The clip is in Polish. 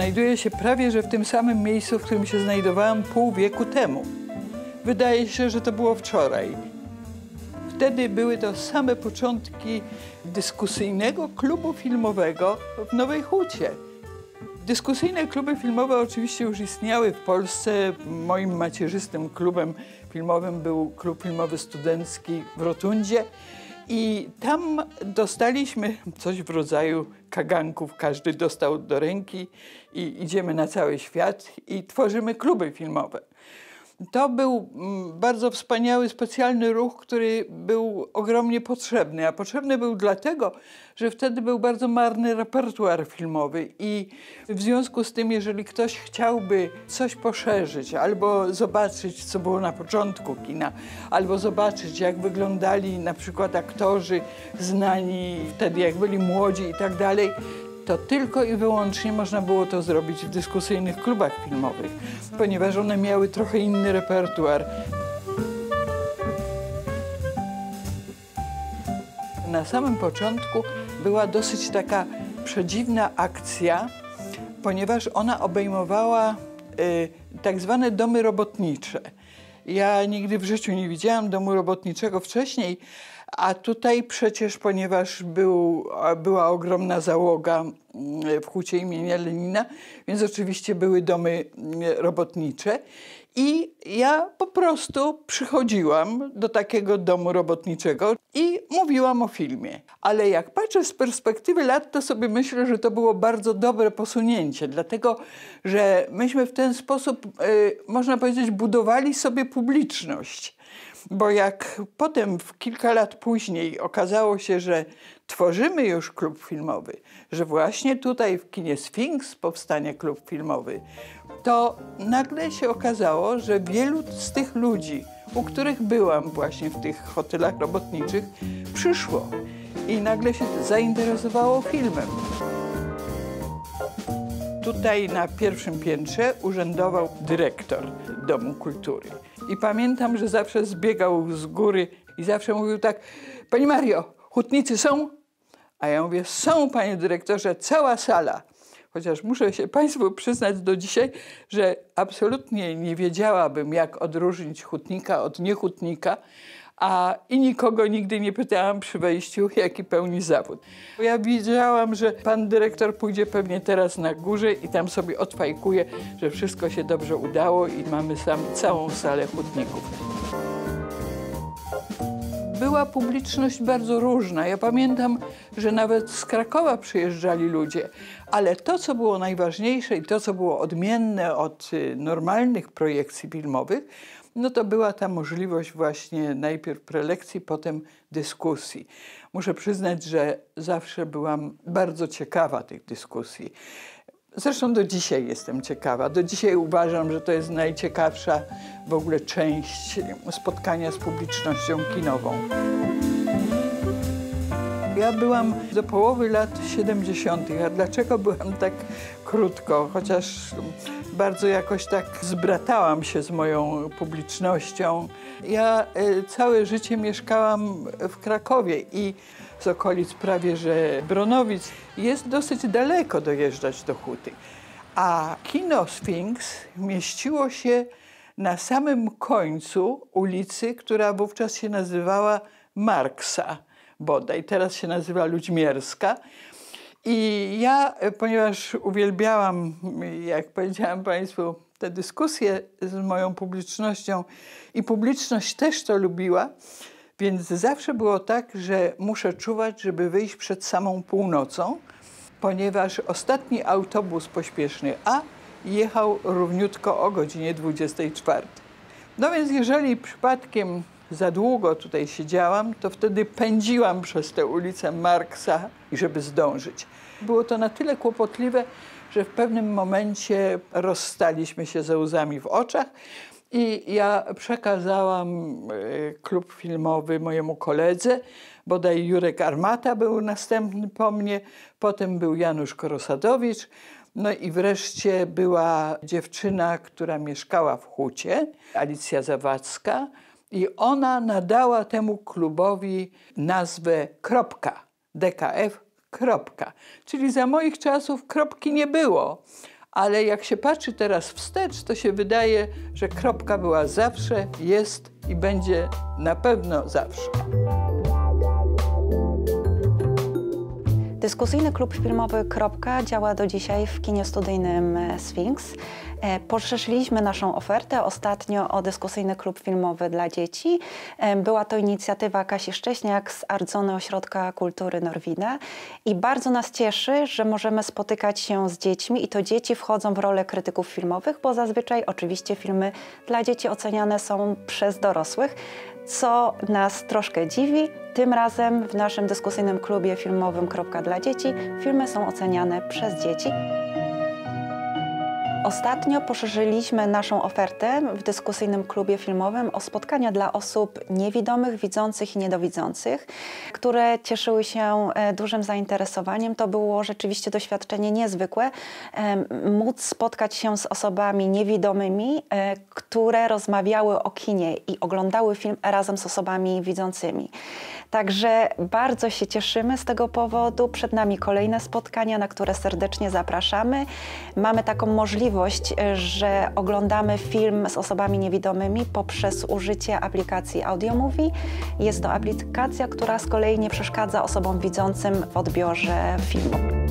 znajduje się prawie że w tym samym miejscu, w którym się znajdowałam pół wieku temu. Wydaje się, że to było wczoraj. Wtedy były to same początki dyskusyjnego klubu filmowego w Nowej Hucie. Dyskusyjne kluby filmowe oczywiście już istniały w Polsce. Moim macierzystym klubem filmowym był klub filmowy studencki w Rotundzie. I tam dostaliśmy coś w rodzaju kaganków. Każdy dostał do ręki i idziemy na cały świat i tworzymy kluby filmowe. To był mm, bardzo wspaniały, specjalny ruch, który był ogromnie potrzebny. A potrzebny był dlatego, że wtedy był bardzo marny repertuar filmowy i w związku z tym, jeżeli ktoś chciałby coś poszerzyć albo zobaczyć, co było na początku kina, albo zobaczyć, jak wyglądali na przykład aktorzy znani wtedy, jak byli młodzi i tak dalej, to tylko i wyłącznie można było to zrobić w dyskusyjnych klubach filmowych, ponieważ one miały trochę inny repertuar. Na samym początku była dosyć taka przedziwna akcja, ponieważ ona obejmowała y, tak zwane domy robotnicze. Ja nigdy w życiu nie widziałam domu robotniczego wcześniej, a tutaj przecież, ponieważ był, była ogromna załoga mm, w hucie imienia Lenina, więc oczywiście były domy mm, robotnicze. I ja po prostu przychodziłam do takiego domu robotniczego i mówiłam o filmie. Ale jak patrzę z perspektywy lat, to sobie myślę, że to było bardzo dobre posunięcie, dlatego że myśmy w ten sposób, y, można powiedzieć, budowali sobie publiczność. Bo jak potem, w kilka lat później, okazało się, że tworzymy już klub filmowy, że właśnie tutaj w kinie Sphinx powstanie klub filmowy, to nagle się okazało, że wielu z tych ludzi, u których byłam właśnie w tych hotelach robotniczych, przyszło i nagle się zainteresowało filmem. Tutaj na pierwszym piętrze urzędował dyrektor Domu Kultury. I pamiętam, że zawsze zbiegał z góry i zawsze mówił tak, Pani Mario, hutnicy są? A ja mówię, są, panie dyrektorze, cała sala. Chociaż muszę się Państwu przyznać do dzisiaj, że absolutnie nie wiedziałabym, jak odróżnić hutnika od niehutnika, a i nikogo nigdy nie pytałam przy wejściu, jaki pełni zawód. Ja wiedziałam, że pan dyrektor pójdzie pewnie teraz na górze i tam sobie odfajkuje, że wszystko się dobrze udało i mamy sam całą salę hutników. Była publiczność bardzo różna. Ja pamiętam, że nawet z Krakowa przyjeżdżali ludzie, ale to, co było najważniejsze i to, co było odmienne od y, normalnych projekcji filmowych, no to była ta możliwość właśnie najpierw prelekcji, potem dyskusji. Muszę przyznać, że zawsze byłam bardzo ciekawa tych dyskusji. Zresztą do dzisiaj jestem ciekawa. Do dzisiaj uważam, że to jest najciekawsza w ogóle część spotkania z publicznością kinową. Ja byłam do połowy lat 70., a dlaczego byłam tak krótko? Chociaż bardzo jakoś tak zbratałam się z moją publicznością. Ja e, całe życie mieszkałam w Krakowie i z okolic prawie że Bronowic jest dosyć daleko dojeżdżać do Huty. A kino Sphinx mieściło się na samym końcu ulicy, która wówczas się nazywała Marksa bodaj, teraz się nazywa Ludźmierska. I ja, ponieważ uwielbiałam, jak powiedziałam Państwu, te dyskusje z moją publicznością i publiczność też to lubiła, więc zawsze było tak, że muszę czuwać, żeby wyjść przed samą północą, ponieważ ostatni autobus pośpieszny A jechał równiutko o godzinie 24. No więc jeżeli przypadkiem za długo tutaj siedziałam, to wtedy pędziłam przez tę ulicę Marksa, żeby zdążyć. Było to na tyle kłopotliwe, że w pewnym momencie rozstaliśmy się ze łzami w oczach i ja przekazałam e, klub filmowy mojemu koledze, bodaj Jurek Armata był następny po mnie, potem był Janusz Korosadowicz, no i wreszcie była dziewczyna, która mieszkała w Hucie, Alicja Zawadzka, i ona nadała temu klubowi nazwę Kropka, DKF Kropka. Czyli za moich czasów kropki nie było, ale jak się patrzy teraz wstecz, to się wydaje, że kropka była zawsze, jest i będzie na pewno zawsze. Dyskusyjny klub filmowy Kropka działa do dzisiaj w kinie studyjnym e, Sphinx. E, poszerzyliśmy naszą ofertę ostatnio o dyskusyjny klub filmowy dla dzieci. E, była to inicjatywa Kasi Szcześniak z Ardzony Ośrodka Kultury Norwina i bardzo nas cieszy, że możemy spotykać się z dziećmi i to dzieci wchodzą w rolę krytyków filmowych, bo zazwyczaj oczywiście filmy dla dzieci oceniane są przez dorosłych co nas troszkę dziwi. Tym razem w naszym dyskusyjnym klubie filmowym Kropka dla Dzieci filmy są oceniane przez dzieci. Ostatnio poszerzyliśmy naszą ofertę w dyskusyjnym klubie filmowym o spotkania dla osób niewidomych, widzących i niedowidzących, które cieszyły się e, dużym zainteresowaniem. To było rzeczywiście doświadczenie niezwykłe. Móc spotkać się z osobami niewidomymi, e, które rozmawiały o kinie i oglądały film razem z osobami widzącymi. Także bardzo się cieszymy z tego powodu. Przed nami kolejne spotkania, na które serdecznie zapraszamy. Mamy taką możliwość, e, że oglądamy film z osobami niewidomymi poprzez użycie aplikacji AudioMovie. Jest to aplikacja, która z kolei nie przeszkadza osobom widzącym w odbiorze filmu.